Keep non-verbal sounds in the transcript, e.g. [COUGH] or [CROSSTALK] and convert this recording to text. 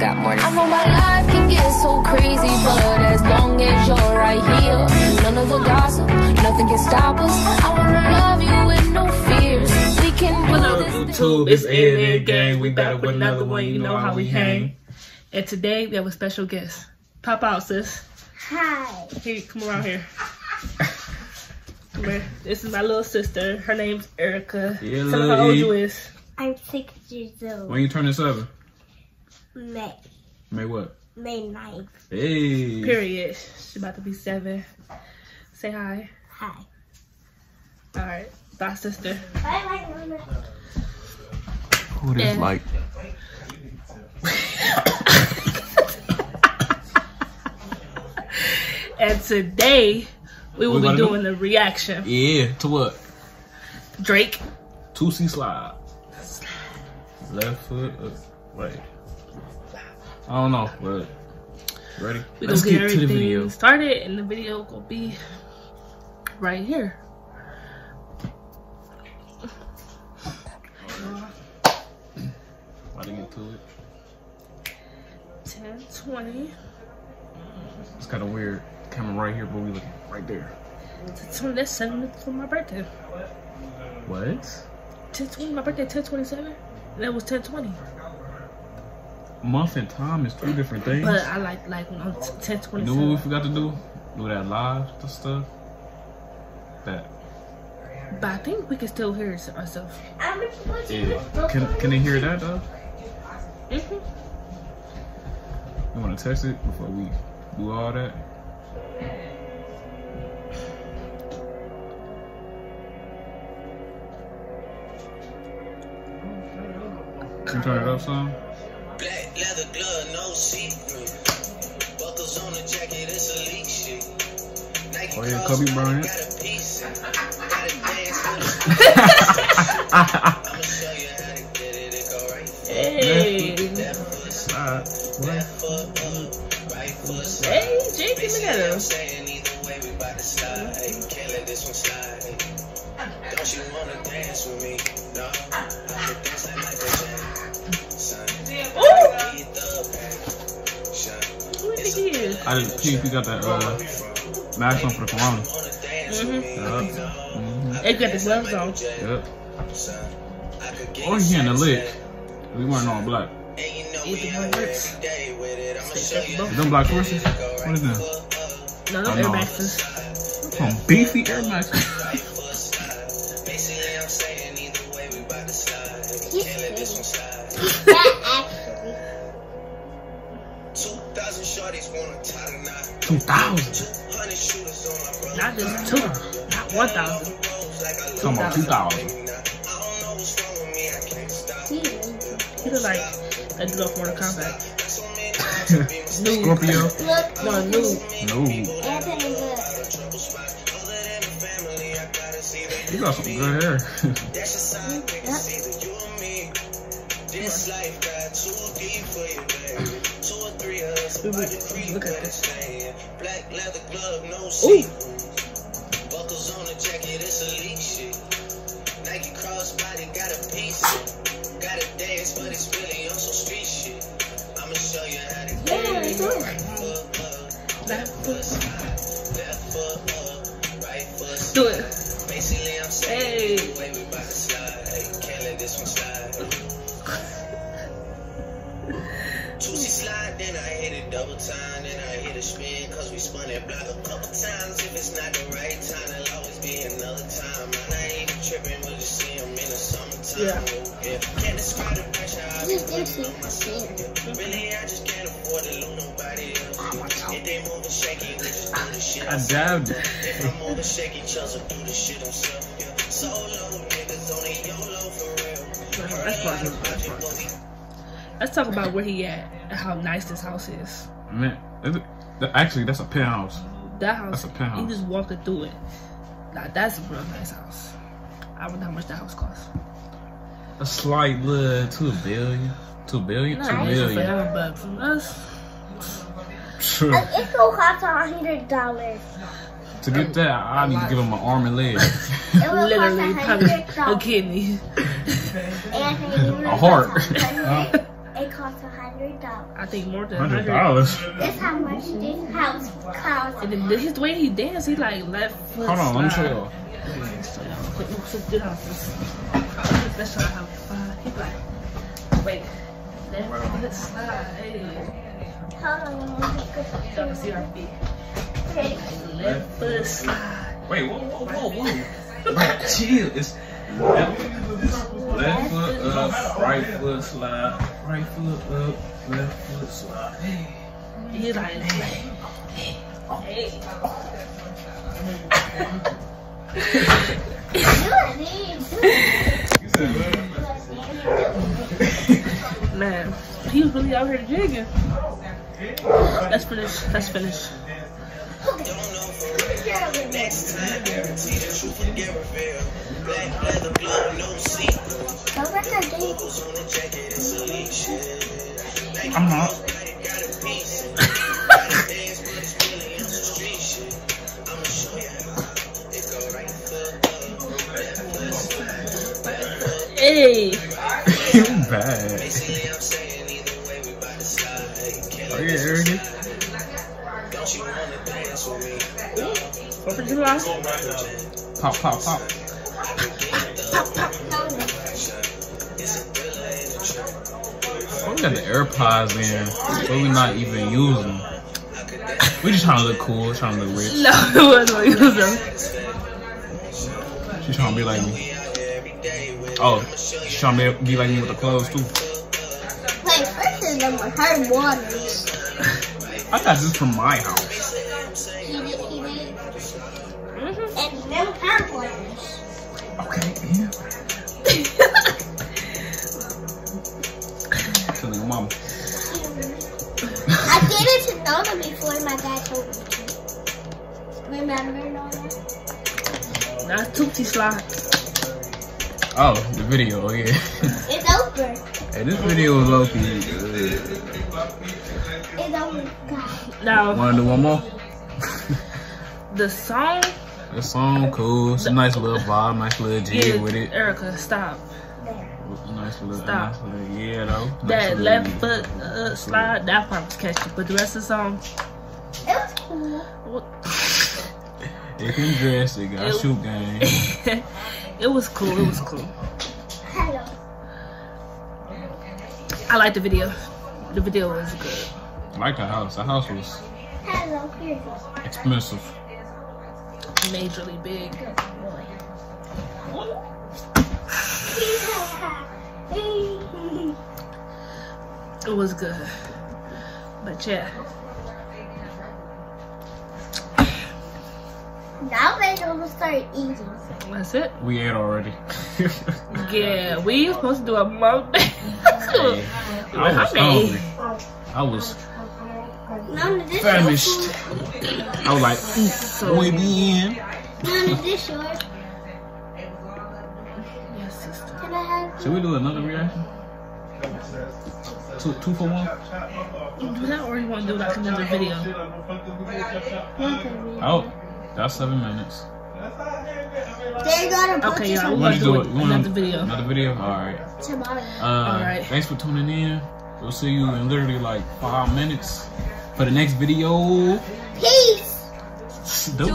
got more I know my life can get so crazy, but as long as you're right here, none of the gossip, nothing can stop us. I wanna love you with no fears. We can What do up. YouTube? It's ANN Gang. We back with another one. You know how we hang. And today we have a special guest. Pop out, sis. Hi. Hey, come around here. [LAUGHS] Come here. This is my little sister. Her name's Erica. Yeah, Tell her how old you is. I'm six years old. When you turning seven? May May what? May 9th. Hey. Period. She's about to be seven. Say hi. Hi. All right. Bye, sister. Bye bye, Mama. Who this Yeah. like? [LAUGHS] And today we will We be gonna do- doing the reaction. Yeah. To what? Drake. Two C slide. Left foot. Uh, right. I don't know, but ready. We Let's get get to the everything video. started, and the video gonna be right here. About to get to it. 10, 20. It's kind of weird. Camera right here, but we looking right there. 10, 20, that's seven minutes for my birthday. What? 10, 20, my birthday, 10, 27. That was 10, 20. Month and time is two different things. But I like, like, when I'm 10, You know what we forgot to do? Do that live the stuff. That. But I think we can still hear ourselves. I'm gonna put Yeah. Can Can they hear that though? Mm-hmm. You want to test it before we do all that? Can you turn it up some? Black leather glove, no secret. Buckles on the jacket, it's a leak shit. Nike Oh, yeah, cross, Kobe Bryant. Got a piece. [LAUGHS] Got a dance with it. I'ma show you how to get it. It go right Hey. left foot, Slide. left foot up, right foot slide. Hey, Jake, look Basically, at I'm him. saying either way, we bout to slide. Hey, can't let this one slide. Hey. Don't you wanna dance with me? No, I could dance like Michael Jackson. Think he is? I didn't see if you got that uh, mask on for the corona. Mm-hmm. Yup. Mhm. They got the gloves on. Yep. Or he in the lick. We weren't all black. Either one them black horses? What is them? No, no Oh, Air. Maxes. Some beefy Air Max. That actually. Two thousand. Not just two. Not 1,000. Talking about two thousand. He look like a dude off Mortal Kombat. [LAUGHS] Nude. Scorpio. Look, No, nude. No. Anthony. You got some good hair. [LAUGHS] Look at this. Black leather glove, no seat. Buckles on the jacket, it's a leak shit. Nike crossbody got a piece. Got a dance, but it's really on some street shit. I'ma show you how to Yeah, it. Right foot Left foot. Double time, then I hit a spin, cause we spun that block a couple times. If it's not the right time, there'll always be another time. I'm not even tripping, we'll just see 'em in the summertime. Yeah. Oh, yeah. Can't describe the pressure I be You do putting on myself. Yeah. Really, I just can't afford to lose nobody else. If they moving shaky, we just do the shit I ourselves. dabbed it. If I'm moving shaky, Chelsea do the shit himself. Yeah. Solo niggas only YOLO for real. That's fucking. That's fucking. Let's talk about where he at and how nice this house is. Man, is it- actually, that's a penthouse. That house, That's a penthouse. you just walking through it. Now that's a real nice house. I wonder how much that house costs. A slight little two billion. Two billion? No, Two I ain't for million. but from us, Sure. Uh, It will cost a hundred dollars. To get that, I need to give him an arm and leg. It will literally cost a probably hundred a kidney. [LAUGHS] A heart. [LAUGHS] Anthony, It costs a hundred dollars. I think more than Hundred dollars. That's how much this house costs. And this is the way he dance. He like left foot. Hold on, let me show slide. y'all. So y'all put no sit down. Let's let's show how he like. Wait. Left foot slide. Hold on, let me get Y'all see our feet. Okay. Left foot slide. Wait, whoa, whoa, whoa, whoa. Right, chill. It's left, left foot up, right foot slide, right foot up, left foot slide. Hey. He like, hey. Hey. Do it, please. You said what? [LAUGHS] Man, he was really out here jigging. Let's finish. Let's finish. Next time, guarantee that you forget reveal. Black leather glove, no sequel. Don't let her I'm not. Got a piece. Got a dance, but it's really on some street shit. I'ma show you how. It go right foot up, left foot slide. Hey. You bad. Basically, I'm saying either way, we bout to slide. Can't Oh yeah, this Eric. Don't you wanna dance with me? Fourth of July. Pop, pop, pop. Oh, we got the AirPods in, but we're not even using. them. We just trying to look cool, trying to look rich. No, [LAUGHS] it wasn't use them. She trying to be like me. Oh, she trying to be, be like me with the clothes too. Wait, first is them with her waters. [LAUGHS] I got this from my house. Telling your mama. I did it to Nona before my dad told me to. Remember, Nona? That's Tootsie Slide. Oh, the video, oh yeah. It's over. hey, this video is low key good. It's over. God. Now, Wanna do one more? the song The song cool. It's a nice little vibe, nice little jig is with it. Erica. Stop. A nice little, Stop. nice little yeah though. Nice That little- left foot uh, slide, that part was catchy. But the rest of the song, It was cool. what? [LAUGHS] It can dress, it got It- shoot [LAUGHS] game. it was cool. It was cool. Hello. I like the video. The video was good. I like the house. The house was Hello, expensive. Majorly big. It was good. But yeah, now they're gonna start eating. that's it. We ate already. [LAUGHS] Yeah, we were supposed to do a month. [LAUGHS] Hey, I was hungry. I was None of this famished. I was like, so, we be in. None of this yours. yes, sister. Can I have? Should we do another reaction? Two, two for one? Do that or you want to do like another video? Oh, that's seven minutes. They're gonna put Okay, this y'all, on we Want gonna do do it. it? You wanna- Another video. Another video? Alright. tomorrow. Uh, Alright. Thanks for tuning in. We'll see you in literally like five minutes for the next video. Peace. Dope.